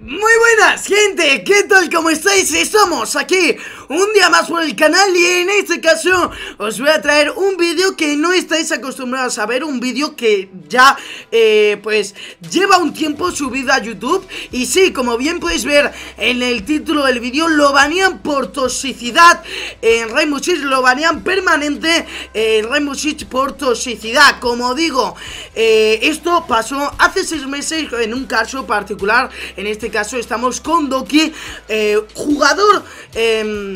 Muy buenas gente, ¿qué tal? ¿Cómo estáis? Estamos aquí un día más por el canal y en este caso os voy a traer un vídeo que no estáis acostumbrados a ver Un vídeo que ya eh, pues lleva un tiempo subido a YouTube. Y sí, como bien podéis ver en el título del vídeo Lo banean por toxicidad en Rainbow Six Lo banean permanente en Rainbow Six por toxicidad. Como digo, eh, esto pasó hace seis meses en un caso particular. En este caso estamos con Doki, eh, jugador... Eh,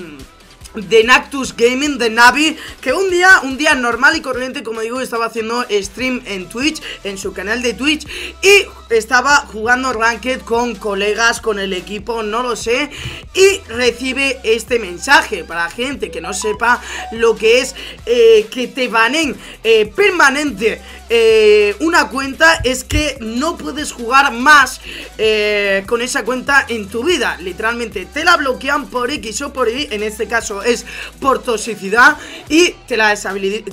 de Nactus Gaming, de Navi Que un día, un día normal y corriente Como digo, estaba haciendo stream en Twitch En su canal de Twitch Y estaba jugando Ranked con colegas Con el equipo, no lo sé Y recibe este mensaje Para gente que no sepa lo que es eh, Que te banen eh, permanente eh, una cuenta es que no puedes jugar más con esa cuenta en tu vida. Literalmente te la bloquean por X o por Y. En este caso es por toxicidad y te la,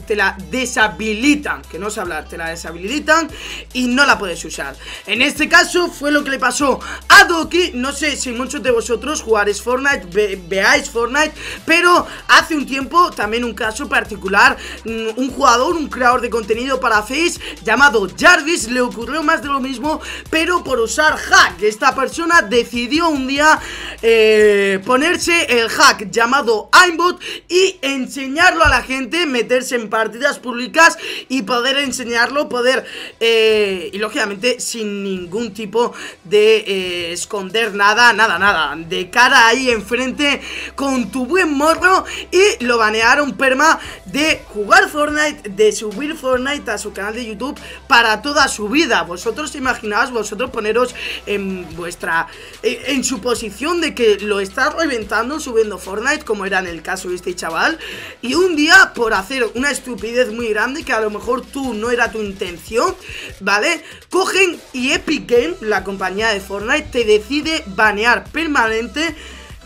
te la deshabilitan, que no sé hablar, te la deshabilitan y no la puedes usar. En este caso fue lo que le pasó a Doki, no sé si muchos de vosotros jugaréis Fortnite, veáis Fortnite, pero hace un tiempo también un caso particular, mm, un jugador, un creador de contenido para Face llamado Jarvis, le ocurrió más de lo mismo, pero por usar hack. Esta persona decidió un día eh, ponerse el hack llamado Aimbot y enseñarlo a la gente, meterse en partidas públicas y poder enseñarlo, poder, eh, y lógicamente sin ningún tipo de eh, esconder nada, nada, nada, de cara ahí enfrente con tu buen morro y lo banearon perma de jugar Fortnite, de subir Fortnite a su canal de YouTube para toda su vida. Vosotros imaginaos, vosotros poneros en vuestra, en su posición de que lo está reventando subiendo Fortnite como era en el caso de este chaval y un día por hacer una estupidez muy grande que a lo mejor tú no era tu intención, ¿vale? Cogen y Epic Game, la compañía de Fortnite, te decide banear permanente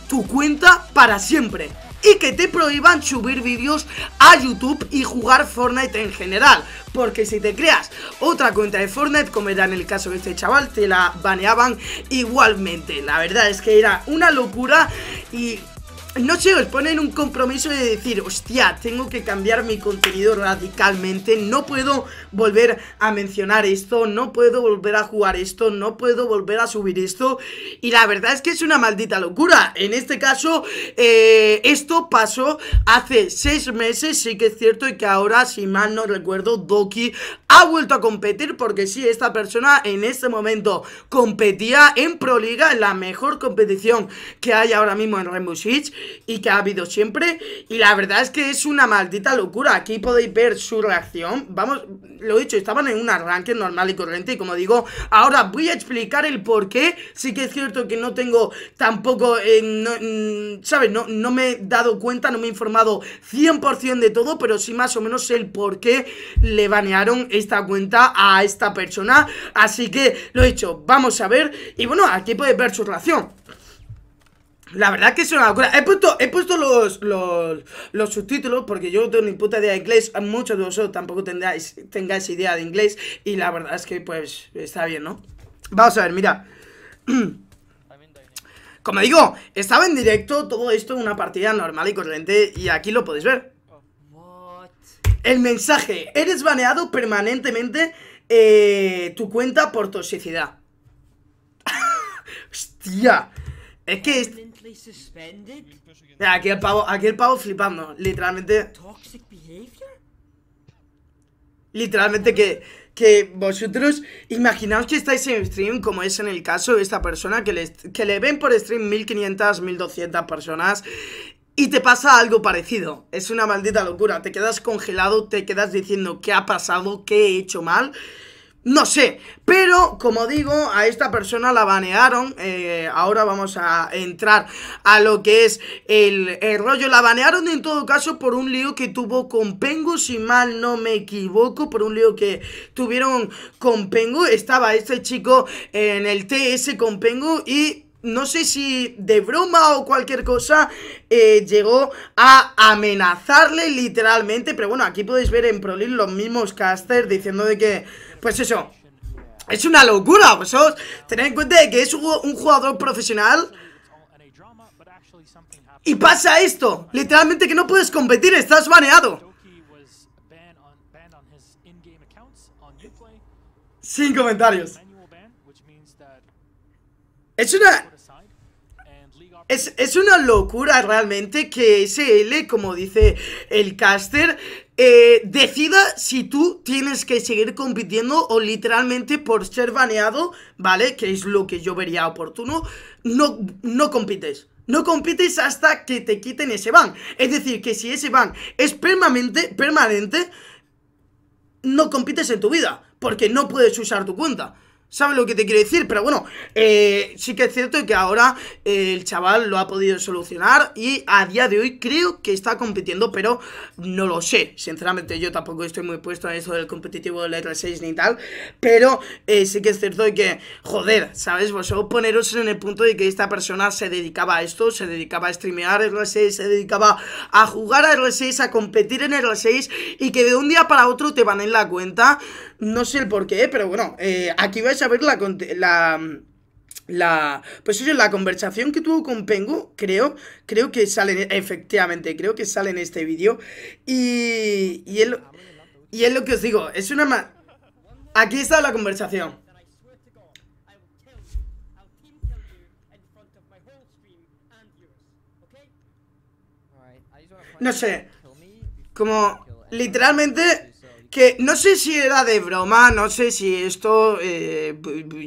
tu cuenta para siempre y que te prohíban subir vídeos a YouTube y jugar Fortnite en general. Porque si te creas otra cuenta de Fortnite, como era en el caso de este chaval, te la baneaban igualmente. La verdad es que era una locura y no sé, os ponen un compromiso de decir, hostia, tengo que cambiar mi contenido radicalmente, no puedo volver a mencionar esto, no puedo volver a jugar esto, no puedo volver a subir esto, y la verdad es que es una maldita locura. En este caso, eh, esto pasó hace seis meses, sí que es cierto, y que ahora, si mal no recuerdo, Doki ha vuelto a competir, porque sí, esta persona en este momento competía en Pro Liga, en la mejor competición que hay ahora mismo en Rainbow Six, y que ha habido siempre. Y la verdad es que es una maldita locura. Aquí podéis ver su reacción. Vamos, lo he dicho, estaban en un arranque normal y corriente. Y como digo, ahora voy a explicar el por qué. Sí que es cierto que no tengo tampoco, eh, mm, ¿sabes? No, no me he dado cuenta, no me he informado 100% de todo, pero sí más o menos el por qué le banearon esta cuenta a esta persona. Así que lo he dicho, vamos a ver. Y bueno, aquí podéis ver su reacción. La verdad que es una locura. He puesto, he puesto los, los, subtítulos porque yo no tengo ni puta idea de inglés. Muchos de vosotros tampoco tendráis, tengáis idea de inglés. Y la verdad es que, pues, está bien, ¿no? Vamos a ver, mira. Como digo, estaba en directo todo esto en una partida normal y corriente. Y aquí lo podéis ver. El mensaje: Eres baneado permanentemente eh, tu cuenta por toxicidad. Hostia. Es que aquí el pavo, aquí el pavo flipando, literalmente. Literalmente que, que vosotros imaginaos que estáis en stream, como es en el caso de esta persona, que le, que le ven por stream 1500, 1200 personas y te pasa algo parecido. Es una maldita locura. Te quedas congelado, te quedas diciendo qué ha pasado, qué he hecho mal. No sé, pero como digo, a esta persona la banearon eh, Ahora vamos a entrar a lo que es el, rollo La banearon en todo caso por un lío que tuvo con Pengu Si mal no me equivoco, por un lío que tuvieron con Pengu Estaba este chico en el TS con Pengu y no sé si de broma o cualquier cosa, eh, llegó a amenazarle literalmente. Pero bueno, aquí podéis ver en Prolin los mismos casters diciendo de que, pues eso, Es una locura, vosotros tened en cuenta de que es un jugador profesional y pasa esto, literalmente que no puedes competir, estás baneado. Sin comentarios. Es una... Es, una locura realmente que SL, como dice el caster, eh, decida si tú tienes que seguir compitiendo o literalmente por ser baneado, ¿vale? Que es lo que yo vería oportuno, no, no compites. No compites hasta que te quiten ese ban. Es decir, que si ese ban es permanente, permanente, no compites en tu vida. Porque no puedes usar tu cuenta. ¿Sabes lo que te quiero decir? Pero bueno, eh, sí que es cierto que ahora eh, el chaval lo ha podido solucionar y a día de hoy creo que está compitiendo, pero no lo sé. Sinceramente yo tampoco estoy muy puesto en eso del competitivo del R6 ni tal, pero eh, sí que es cierto que, joder, ¿sabes? Vosotros poneros en el punto de que esta persona se dedicaba a esto, se dedicaba a streamear R6, se dedicaba a jugar a R6, a competir en R6 y que de un día para otro te van en la cuenta, no sé el por qué, pero bueno, aquí vais a ver la, la, la pues eso, la conversación que tuvo con Pengu, creo, creo que sale, efectivamente, creo que sale en este vídeo. Y, y, él, y es lo que os digo, es una... Aquí está la conversación. No sé, como literalmente que no sé si era de broma, no sé si esto, eh,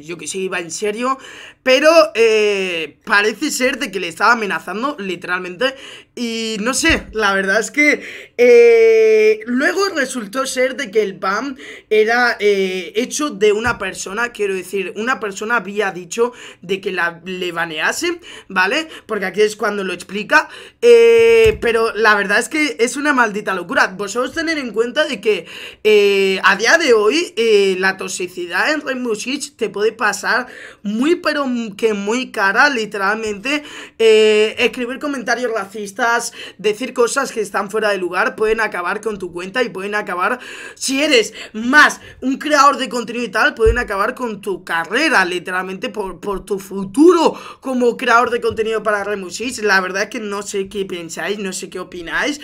yo que sé, iba en serio, pero eh, parece ser de que le estaba amenazando, literalmente, y no sé, la verdad es que eh, luego resultó ser de que el BAM era eh, hecho de una persona, quiero decir, una persona había dicho de que la, le banease, ¿vale? Porque aquí es cuando lo explica, pero la verdad es que es una maldita locura. Vosotros tener en cuenta de que a día de hoy la toxicidad en Six te puede pasar muy pero que muy cara, literalmente, escribir comentarios racistas, decir cosas que están fuera de lugar, pueden acabar con tu cuenta y pueden acabar, si eres más un creador de contenido y tal, pueden acabar con tu carrera, literalmente, por, por tu futuro como creador de contenido para Remusis. La verdad es que no sé qué pensáis, no sé qué opináis.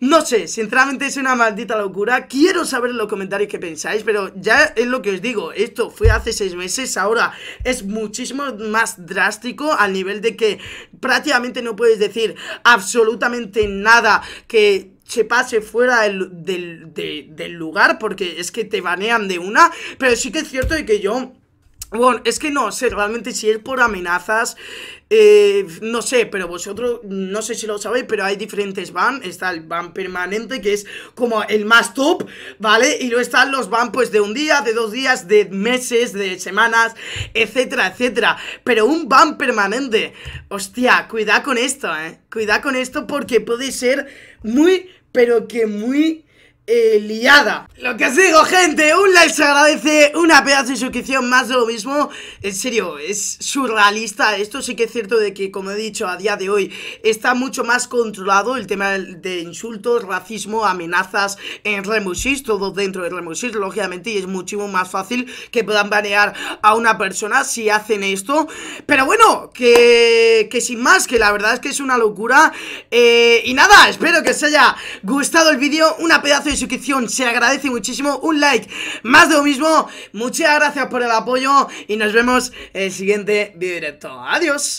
No sé, sinceramente es una maldita locura. Quiero saber en los comentarios qué pensáis, pero ya es lo que os digo. Esto fue hace seis meses, ahora es muchísimo más drástico al nivel de que prácticamente no puedes decir absolutamente nada que se pase fuera del, del, lugar porque es que te banean de una, pero sí que es cierto de que yo bueno, es que no sé, realmente si es por amenazas, eh, no sé, pero vosotros, no sé si lo sabéis, pero hay diferentes ban, está el ban permanente, que es como el más top, ¿vale? Y luego están los ban, pues, de un día, de dos días, de meses, de semanas, etcétera, etcétera, pero un ban permanente, hostia, cuidado con esto, ¿eh? Cuidado con esto porque puede ser muy, pero que muy liada. Lo que os digo, gente, un like se agradece, una pedazo de suscripción, más de lo mismo. En serio, es surrealista. Esto sí que es cierto de que, como he dicho, a día de hoy está mucho más controlado el tema de insultos, racismo, amenazas en Remusis, todo dentro de Remusis, lógicamente, y es muchísimo más fácil que puedan banear a una persona si hacen esto. Pero bueno, que, que sin más, que la verdad es que es una locura. Eh, y nada, espero que os haya gustado el vídeo, una pedazo de suscripción, se agradece muchísimo, un like, más de lo mismo, muchas gracias por el apoyo y nos vemos en el siguiente video directo, adiós.